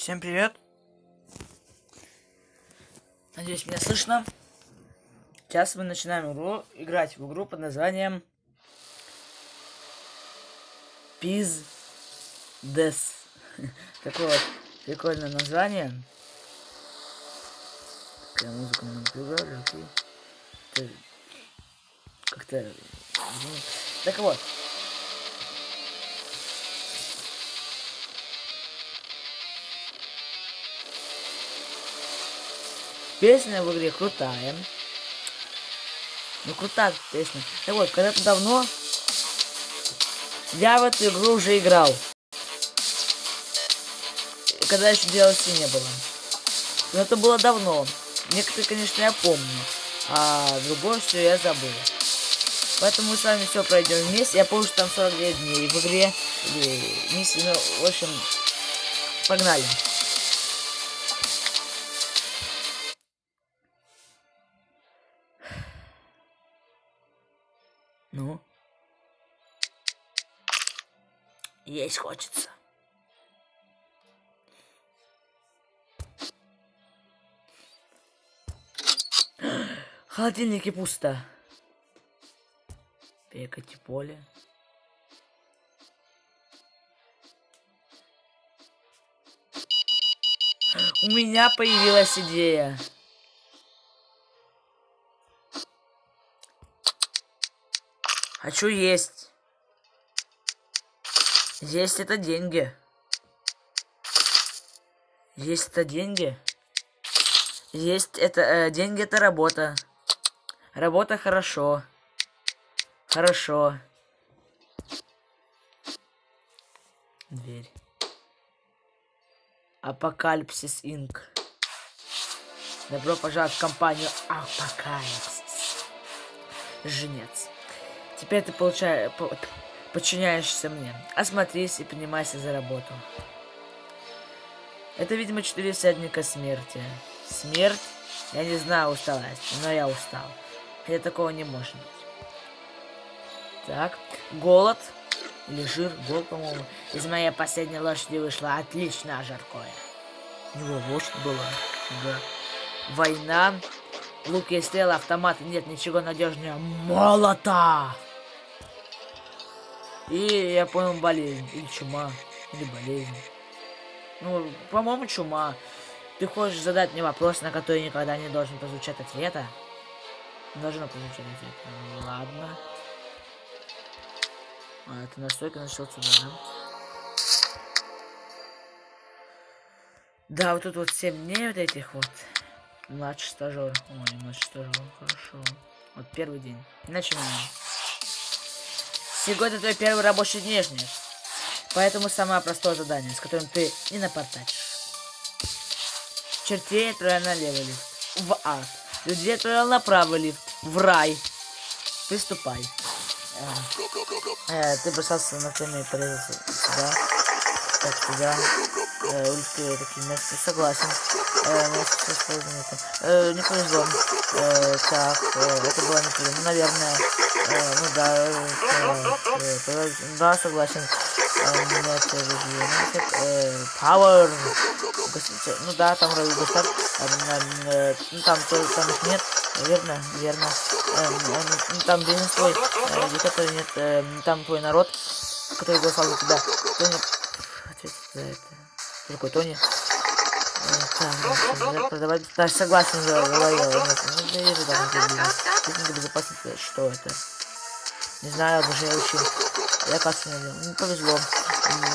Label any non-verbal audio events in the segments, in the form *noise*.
Всем привет. Надеюсь, меня слышно. Сейчас мы начинаем игру, играть в игру под названием Piz Des. *laughs* Такое прикольное название. Такая музыка окей. Это Как-то... ну, Так вот. Песня в игре крутая. Ну, крутая песня. Так вот, когда-то давно я в эту игру уже играл. И Когда еще DLC не было. Но это было давно. Некоторые, конечно, я помню. А другое все я забыл. Поэтому мы с вами все пройдем вместе. Я помню, что там 49 дней в игре. Миссии, ну, в общем, погнали. Ну? Есть хочется. В холодильнике пусто. Пекати поле. У меня появилась идея. Хочу есть. Есть это деньги. Есть это деньги. Есть это... э, деньги это работа. Работа хорошо. Хорошо. Дверь. Апокалипсис Инк. Добро пожаловать в компанию Апокалипсис. Женец. Теперь ты получаешь, подчиняешься мне. Осмотрись и принимайся за работу. Это, видимо, четыре всадника смерти. Смерть? Я не знаю усталости, но я устал. Хотя такого не может быть. Так, голод. Или жир, гол, по-моему. Из моей последней лошади вышло отличное жаркое. У него лошадь была. Да. Война. Лук и стрелы, автомат. Нет ничего надежнее. Молота! И я понял болезнь. Или чума. Или болезнь. Ну, по-моему, чума. Ты хочешь задать мне вопрос, на который никогда не должен прозвучать ответа? Должно прозвучать ответа. Ладно. А, это настойка начал сюда, да? Да, вот тут вот 7 дней вот этих вот. Младший стажер. Ой, младший стажер, хорошо. Вот первый день. Начинаем. Сегодня твой первый рабочий день, Нежнев. Поэтому самое простое задание, с которым ты не напортачишь. Чертей отправил налево лифт. В ад. Людей отправил направо лифт. В рай. Приступай. Э, э, ты бросался на теме и порезался сюда. Так, сюда. Э, улитки такие места. Согласен. Э. Э, не повезло. Э, так, э, это было не повезло. Ну, наверное. Э, ну да. Э, э, э, да, согласен. Э, нет, э, э, Power. Ну да, там. Э, э, ну там, там их нет. Верно, верно. Э, э, ну, там бизнес твой, э, который нет, э, там твой народ, который голосовал за тебя. Тони ответит за это. Кто такой Тони? Э, там, да, продавать. Да, согласен, говорил. Нет, ну, я бизнес. Техника безопасности, что это? Не знаю, обожающий. Я кажется, не повезло.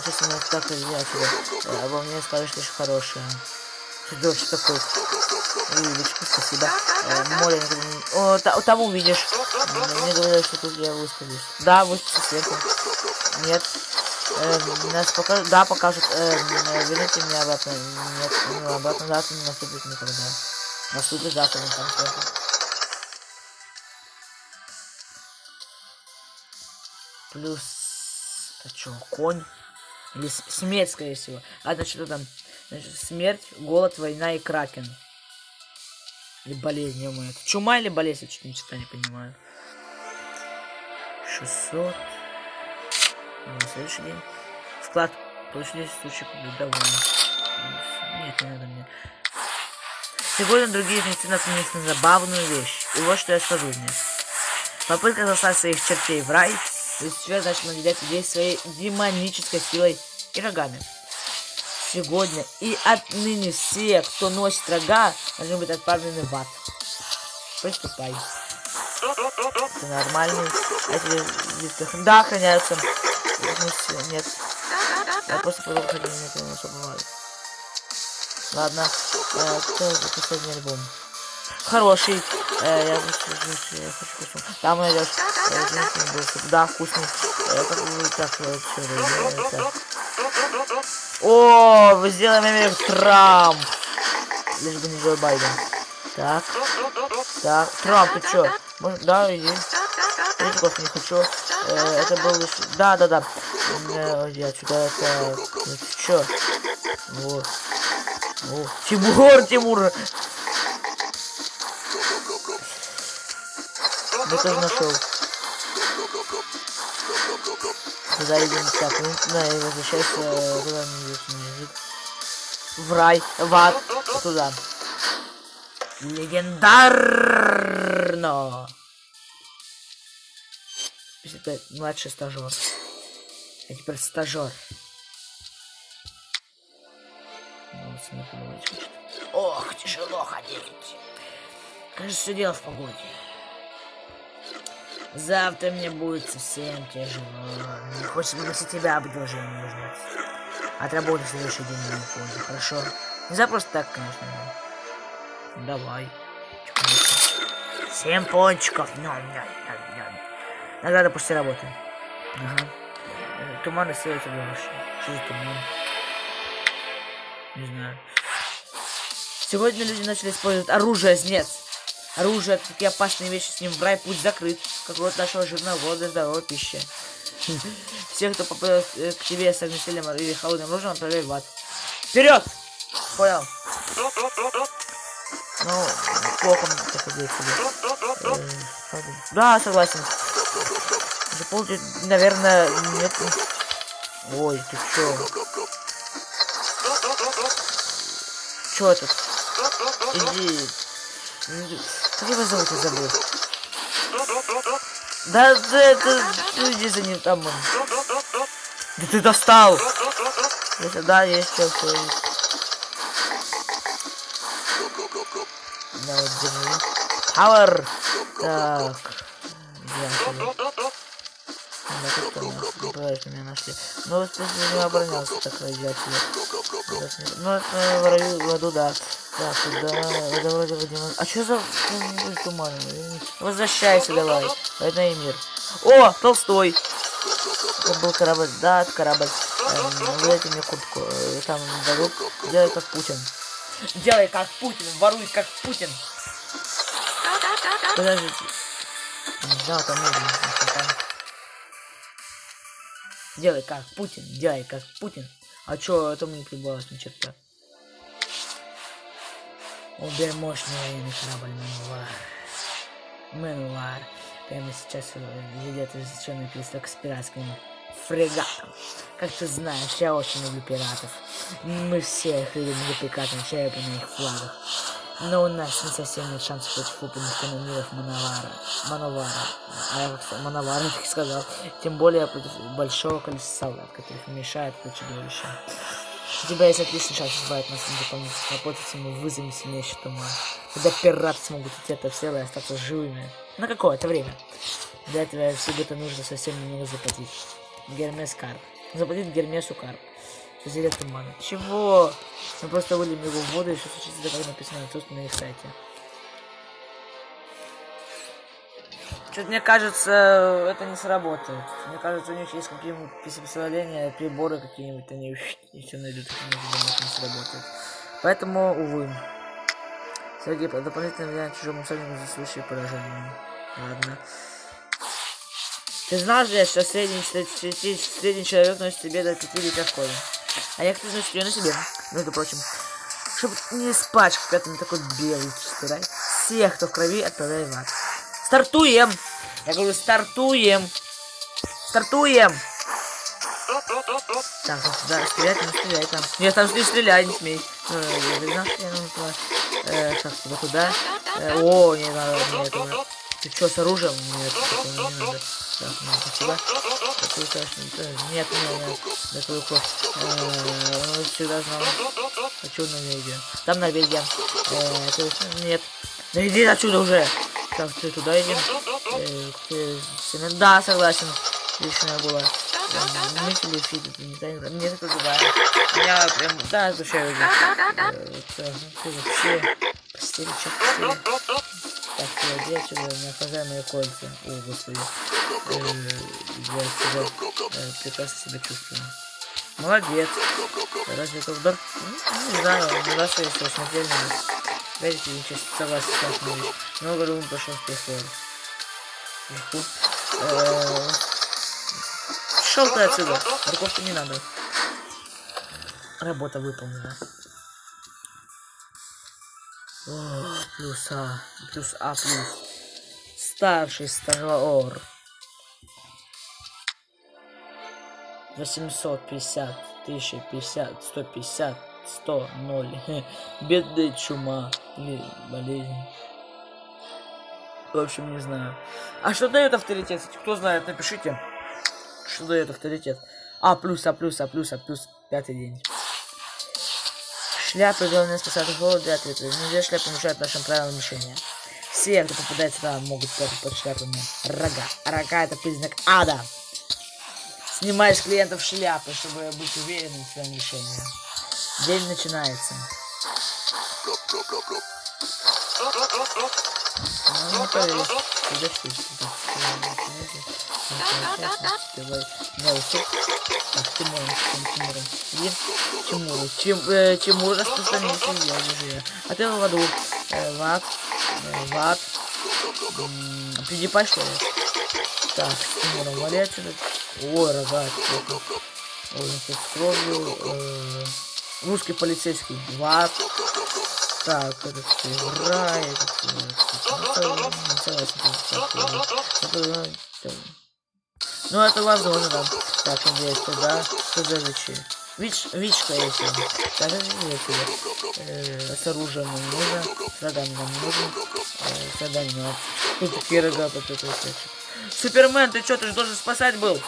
Честно, мне так и я тебе. Э, Обо мне скажешь лишь хорошее. Что такое? Юлечка, спасибо. Э, море. О, та- там увидишь. Мне говорят, что тут я выспалюсь. Да, выспался сверху. Нет. Э, нас покажут... Да, покажут. Э, м, верните меня обратно. Нет, ну, обратно завтра не наступит никогда. Наступит завтра, не там сверху. Плюс... Это что, конь? Или смерть, скорее всего. А, значит, что там? Значит, смерть, голод, война и кракен. Или болезнь, ё Это чума или болезнь? Я что-то ничего не понимаю. 600. Ну, следующий день. Вклад. Получили случай побыть довольно. Нет, не надо мне. Сегодня другие жнецы наткнулись на забавную вещь. И вот что я скажу мне. Попытка заслать своих чертей в рай, сейчас значит наделять людей своей демонической силой и рогами. Сегодня и отныне все, кто носит рога, должны быть отправлены в ад. Приступай. Это нормальный. Эти Да, охраняются. Нет. Я просто мне это не особо важно. Ладно. Э, кто последний альбом? Хороший. Э, я, хочу, вкусный. Там найдешь. Э, да, вкусный. Э, как вы так, так. О, вы сделаем Америку Трамп. Лишь бы не Джой Байден. Так. Так. Трамп, ты чё? Может, да, иди. Я не хочу. Э, это был. Да, да, да. Э, я сюда это... Ну, чё? Вот. Тимур, Тимур. Я тоже нашел. Куда идем? Так, ну, да, и возвращайся туда, в рай, в ад, туда. Легендарно! 55, младший стажер. А теперь стажер. Ох, Кажется, дело в погоде. Завтра мне будет совсем тяжело. Мне хочется попросить тебя об одолжении узнать. Следующий день на позже, хорошо? Не за просто так, конечно. Давай. Семь пончиков. Ням, ням, ням, ням. Награда после работы. Ага. Туман остается больше. Что за туман? Не знаю. Сегодня люди начали использовать оружие снец. Оружие, такие опасные вещи с ним в рай, путь закрыт. Как вот нашего жирного голода, здоровой пищи. Всех, кто попадет э, к тебе с огнестрельным или холодным оружием, отправляй в ад. Вперед! Понял. Ну, плохо так идет себе. Э, да, согласен. Заполнить, наверное, нет. Ой, ты чё? Чё этот? Иди. Как его зовут, я забыл. Да, да, это... Иди за ним, там. Да ты достал! Это, да, есть все, все есть. Да, вот держи. Power! Так. Да, как-то мы правильно меня нашли. Ну, вот не оборонялся так радиация. Ну, это в раю, в аду, да. Так, да, это вроде Вадима. А что за туман? Возвращайся давай. Это и мир. О, Толстой! Это был корабль. Да, это корабль. Эм, дайте мне куртку. Э, там дадут. Делай как Путин. Делай как Путин. Воруй как Путин. Подождите. Да, там медленно. Делай как Путин. Делай как Путин. А чё, это мне прибавилось ни черта. Убер мощный военный корабль Мануар. Мануар. Прямо сейчас ведет разрешенный перестрелка с пиратским фрегатом. Как ты знаешь, я очень люблю пиратов. Мы все их любим за прекрасным черепом на их флагах. Но у нас не совсем нет шансов против опытных канониров Мановара. Мановара. А я как Мановара, как *laughs* сказал. Тем более против большого количества солдат, которых мешает это чудовище. У тебя есть отличный шанс избавить нас от дополнительных работать мы вызовем сильнейший туман. Тогда пираты смогут уйти от обстрела и остаться живыми. На какое-то время. Для этого все это нужно совсем немного заплатить. Гермес Карп. Заплатить Гермесу Карп. Зелье тумана. Чего? Мы просто выльем его в воду и все случится как написано тут на их сайте. Что-то мне кажется, это не сработает. Мне кажется, у них есть какие-нибудь приспособления, приборы какие-нибудь, они все найдут, и не сработает. Поэтому, увы. Среди дополнительных влияний чужому саднику за случай поражения. Ладно. Ты знаешь, средний, средний, средний человек носит себе до 5 литров коли. А я, кстати, ношу ее на себе, между прочим. Чтобы не спать, когда ты такой белый чистый, Всех, кто в крови, отправляй в ад. Стартуем! Я говорю, стартуем! Стартуем! Так, вот сюда стрелять, не стреляй там. Нет, там не стреляй, не смей. Ну, я нужно туда. Э, так, туда. Э, о, не надо, не этого. Ты что, с оружием? Нет, не надо. Так, ну, сюда. Такую страшную. Нет, нет, нет. Такую кровь. Э, сюда знал. Хочу Норвегию. Там Норвегия. Э, то есть, нет. Да иди отсюда уже. Так, ты туда идем. Э, ты... Да, согласен. Лишняя была. Мысли фиды, ты не знаю. Мне это туда. Я прям, да, душа уже. Ты вообще постели, что постели. Так, ты иди отсюда, необходимые кольца. О, господи. Я себя прекрасно себя чувствую. Молодец. Разве это удар? Ну, не знаю, не раз я все смертельно. Видите, я сейчас согласен с вами. Много рум пошел с тех пор. Шел ты отсюда. Морковки не надо. Работа выполнена. О, плюс А. Плюс А плюс. Старший стажер. 850, 1050, 150, 100, 0. Бедная чума или болезнь. В общем, не знаю. А что дает авторитет? Кто знает, напишите. Что дает авторитет? А плюс, А плюс, А плюс, А плюс. Пятый день. Шляпы главное спасают от холода и ответа. Нельзя шляпы мешают нашим правилам мишения. Все, кто попадает сюда, могут прятать под шляпами рога. Рога это признак ада. Снимай с клиентов шляпы, чтобы быть уверенным в своем решении. День начинается. Ну, не поверишь. Подожди, Так, Тимуром, Тимуром. И Тимуру. Тим, э, Тимур распространился, я вижу. А ты в аду. Э, в ад. Э, в ад. Придипай, что ли? Так, Тимуром вали отсюда. Ой, рога, Ой, с кровью. Э, русский полицейский. Так, этот рай, этот... Ну, это возможно, да. Так, здесь туда, что за вичи? Вич, вичка есть. Так, это здесь э, С оружием нам нужно, с рогами нам нужно, э, с рогами нам... Тут такие рога под этой Супермен, ты что, ты же должен спасать был?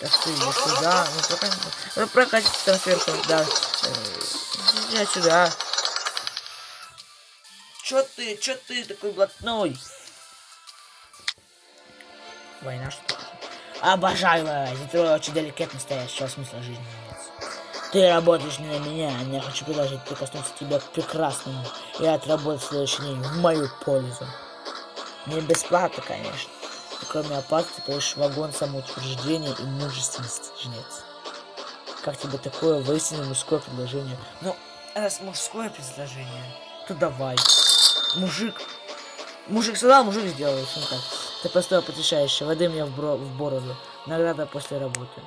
Так, ты иди сюда, ну, прокатите там сверху, да. Э, иди сюда. Чё ты, чё ты такой блатной? Война что? Обожаю воевать. Эти трое очень от настоящего смысла жизни. Ты работаешь не на меня, а я хочу предложить прикоснуться тебя к прекрасному и отработать следующий день в мою пользу. Не бесплатно, конечно. Но кроме ты получишь вагон самоутверждения и мужественности, жнец. Как тебе такое воистину мужское предложение? Ну, раз мужское предложение, то давай. Мужик. Мужик сказал, мужик сделал. Ну так. Ты простое потрясающее. Воды мне в, бро в бороду. Награда после работы.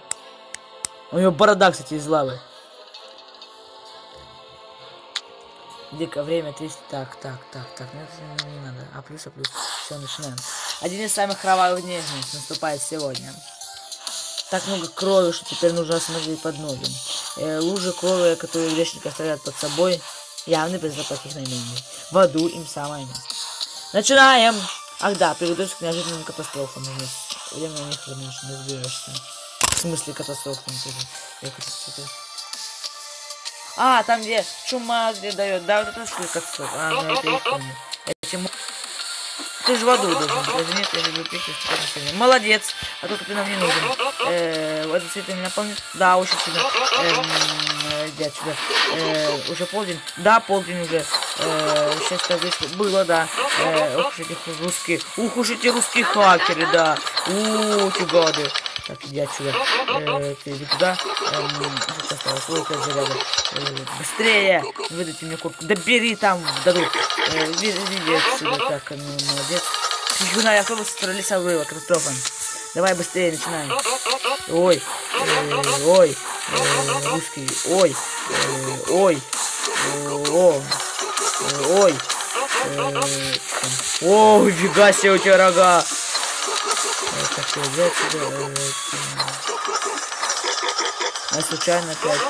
У него борода, кстати, из лавы. Дико время 300. Так, так, так, так. Нет, не, не надо. А плюс, а плюс. Все, начинаем. Один из самых кровавых дней наступает сегодня. Так много крови, что теперь нужно осмотреть под ноги. Э, лужи крови, которые грешники оставляют под собой, явный признак плохих намерений. В аду им самое место. Начинаем! Ах да, приготовься к неожиданным катастрофам. Время у них конечно, не разберешься. В смысле катастрофы? А, там где чума где дает. Да, вот это что катастрофа. А, ну это я помню. Этим... Ты же в должен. Нет, я люблю печь, Молодец. А только ты нам не нужен. Э, этот цвет меня наполнит? Да, очень сильно. Эм, отсюда. Э, уже полдень? Да, полдень уже. Э, сейчас так здесь было, да. Э, ух уж эти русские. Ух уж эти русские хакеры, да. Ух, эти гады. Так, иди отсюда. Э, иди туда. Эм, осталось? Заряда. Э, быстрее! Выдайте мне куртку. Да бери там, дадут. Э, иди, отсюда. Так, ну, молодец. Фигуна, автобус леса вырыла, катастрофа. Давай быстрее, начинаем. Ой, э, ой, э, русский, ой, э, ой, э, о, э, ой, э, о, фига себе у тебя рога. Так, я отсюда, Я случайно опять.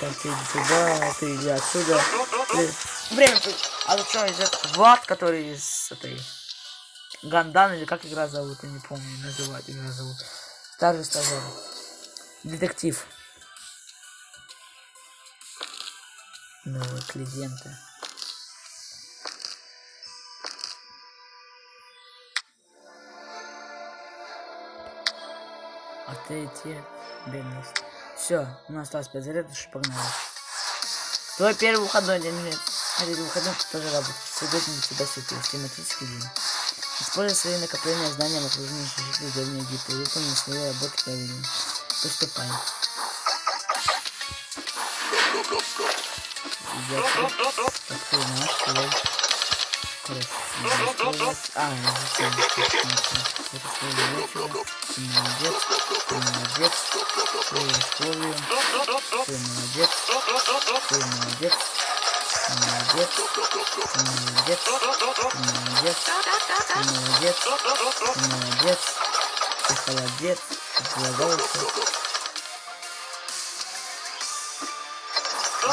Ты иди туда, ты иди отсюда. Время, а ты что, идет Влад, который из этой... Гандан, или как игра зовут, я не помню, называют игра зовут. Старый стажер. Детектив. Новые клиенты. А те бедность. Все, у нас осталось 5 зарядов, что погнали. Твой первый выходной день нет. Один выходной тоже работаешь. Сегодня для тебя супер, тематический день. Используй свои накопления знаний об окружающих жителей Древней Египта и выполни свою работу правильно. Приступай. Идёт. Так ты наш молодец. Ты молодец. Ты условием. Ты молодец. Ты молодец. Ты молодец. Ты молодец. Ты молодец. Ты молодец. Ты молодец. Ты холодец. Ты прилагался.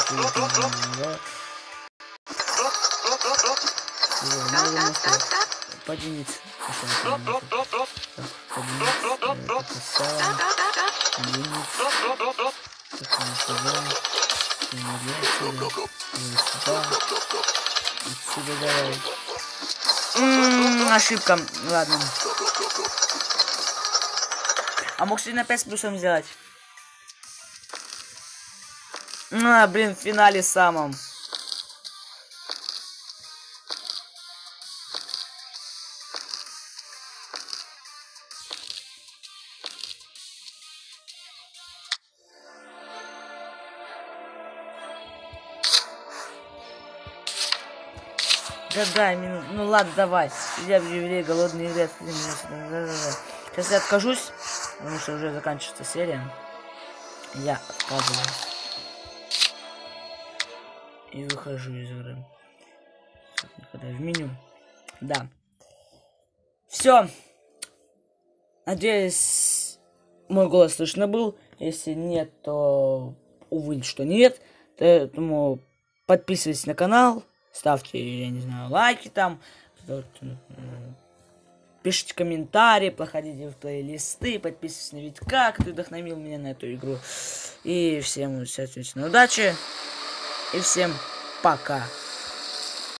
Ты молодец. М-м, ошибка. Ладно. А мог сегодня опять с плюсом сделать? А, блин, в финале самом. Да минут. Ну ладно, давай. Я в юбилей голодный игры. Сейчас я откажусь, потому что уже заканчивается серия. Я отказываюсь. И выхожу из игры. В меню. Да. Все. Надеюсь, мой голос слышно был. Если нет, то увы, что нет. Поэтому подписывайтесь на канал ставьте, я не знаю, лайки там, пишите комментарии, проходите в плейлисты, подписывайтесь на Витка, который вдохновил меня на эту игру. И всем, соответственно, удачи. И всем пока.